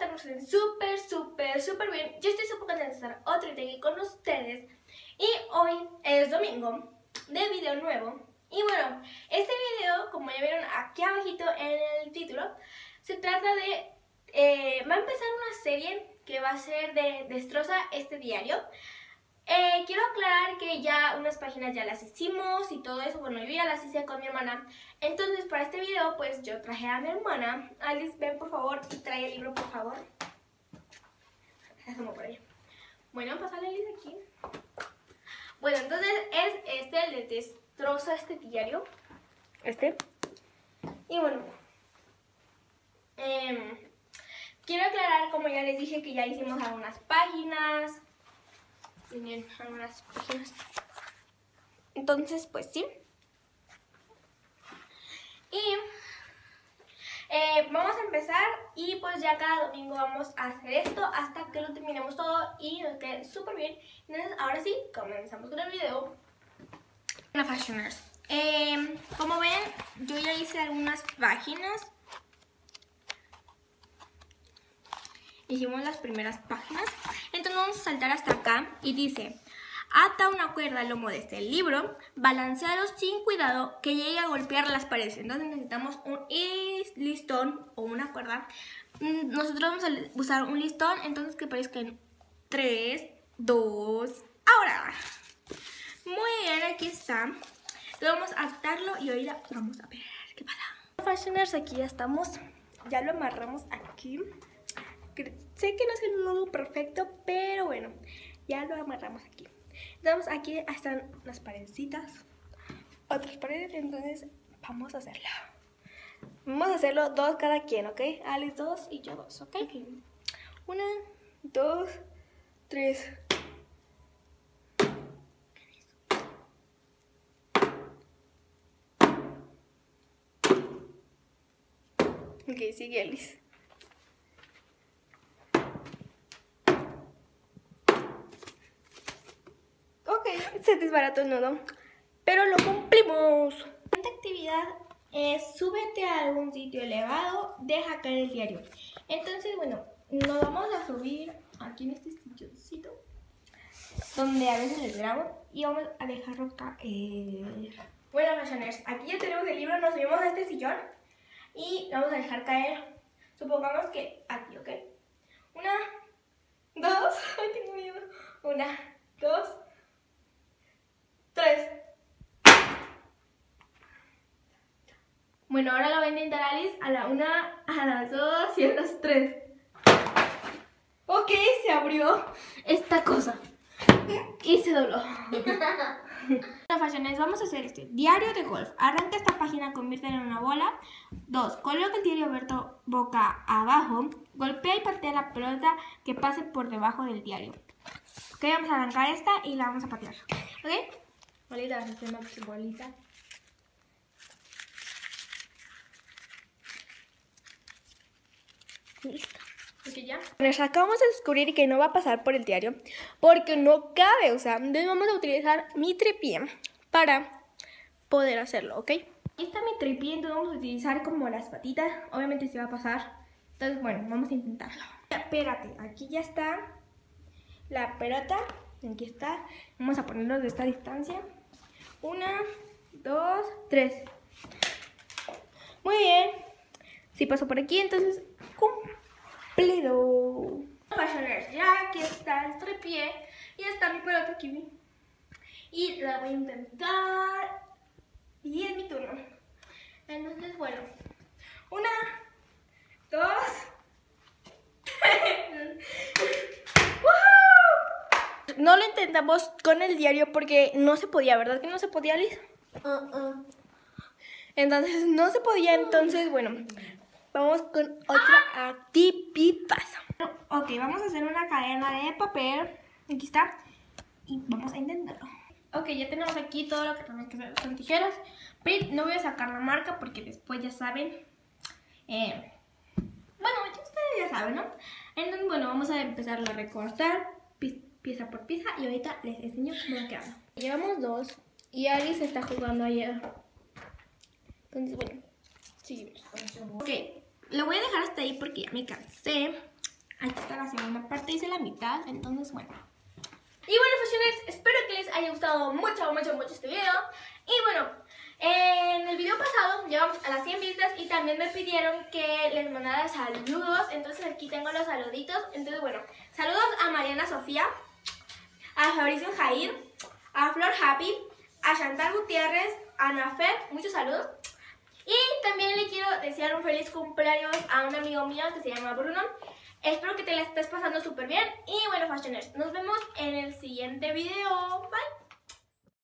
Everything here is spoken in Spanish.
espero que estén súper, súper, súper bien. Yo estoy súper contenta de estar otro día aquí con ustedes. Y hoy es domingo de video nuevo. Y bueno, este video, como ya vieron aquí abajito en el título, se trata de... Eh, va a empezar una serie que va a ser de Destroza este diario. Ya unas páginas ya las hicimos y todo eso, bueno, yo ya las hice con mi hermana. Entonces, para este video, pues yo traje a mi hermana. Alice, ven por favor y trae el libro, por favor. Déjame por ahí. Bueno, pasarle Alice aquí. Bueno, entonces es este, el de Destroza este diario. Este. Y bueno. Eh, quiero aclarar, como ya les dije, que ya hicimos algunas páginas algunas páginas. Entonces, pues sí. Y eh, vamos a empezar y pues ya cada domingo vamos a hacer esto hasta que lo terminemos todo y nos quede súper bien. Entonces, ahora sí, comenzamos con el video. Bueno, fashioners. Eh, como ven, yo ya hice algunas páginas. Hicimos las primeras páginas. Entonces vamos a saltar hasta acá y dice, ata una cuerda al lomo de este libro, balancealo sin cuidado que llegue a golpear las paredes. Entonces necesitamos un listón o una cuerda. Mm, nosotros vamos a usar un listón, entonces que parezca en 3, 2, ahora. Muy bien, aquí está. vamos a atarlo y ahorita vamos a ver qué pasa. Fashioners, aquí ya estamos. Ya lo amarramos aquí. Sé que no es el nudo perfecto, pero bueno, ya lo amarramos aquí. Entonces aquí están las paredecitas, otras paredes, entonces vamos a hacerlo. Vamos a hacerlo dos cada quien, ¿ok? Alice dos y yo dos, ¿ok? Una, dos, tres. Ok, sigue Alice. Se desbarató el nudo, pero lo cumplimos. Siguiente actividad es súbete a algún sitio elevado, deja caer el diario. Entonces, bueno, nos vamos a subir aquí en este silloncito, donde a veces les grabo, y vamos a dejarlo caer. Bueno, fashioners, aquí ya tenemos el libro, nos subimos a este sillón y vamos a dejar caer, supongamos que aquí, ¿ok? Una, dos, ay, tengo miedo. Una, dos, Tres. Bueno, ahora lo voy a intentar Alice a la una, a las dos y a las tres. Ok, se abrió esta cosa. Y se dobló. Fashiones, vamos a hacer este. Diario de golf. Arranca esta página, conviértela en una bola. Dos, Coloca el diario abierto boca abajo. Golpea y patea la pelota que pase por debajo del diario. Ok, vamos a arrancar esta y la vamos a patear. ¿Ok? Bolita, hacemos bolita. Listo. Okay, ya. Nos acabamos de descubrir que no va a pasar por el diario porque no cabe, o sea, entonces vamos a utilizar mi tripié para poder hacerlo, ¿ok? Aquí está mi tripié, entonces vamos a utilizar como las patitas, obviamente se va a pasar, entonces bueno, vamos a intentarlo. Espérate, aquí ya está la pelota, aquí está, vamos a ponerlo de esta distancia. Una, dos, tres. Muy bien. Si paso por aquí, entonces cumplido. Fashioners, ya aquí está el trepié y está mi pelota aquí. Y la voy a intentar. Y es mi turno. Entonces, bueno. Una, dos, no lo intentamos con el diario porque no se podía, ¿verdad que no se podía, Liz? Uh-uh. Entonces, no se podía, entonces, bueno, vamos con otra actividad. Ok, vamos a hacer una cadena de papel. Aquí está. Y vamos a intentarlo. Ok, ya tenemos aquí todo lo que tenemos que hacer. Son tijeras. Pero no voy a sacar la marca porque después ya saben. Eh, bueno, ustedes ya saben, ¿no? Entonces, bueno, vamos a empezar a recortar pieza por pieza y ahorita les enseño cómo queda. Llevamos dos y Alice está jugando ayer. Entonces, bueno, seguimos. Ok, lo voy a dejar hasta ahí porque ya me cansé. Aquí está la segunda parte, hice la mitad, entonces bueno. Y bueno, Fashioners, espero que les haya gustado mucho, mucho, mucho este video. Y bueno, en el video pasado llegamos a las 100 vistas y también me pidieron que les mandara saludos. Entonces aquí tengo los saluditos. Entonces bueno, saludos a Mariana Sofía, a Fabricio Jair, a Flor Happy, a Chantal Gutiérrez, a Nafer, muchos saludos. Y también le desear un feliz cumpleaños a un amigo mío que se llama Bruno. Espero que te la estés pasando súper bien. Y bueno, Fashioners, nos vemos en el siguiente video. Bye.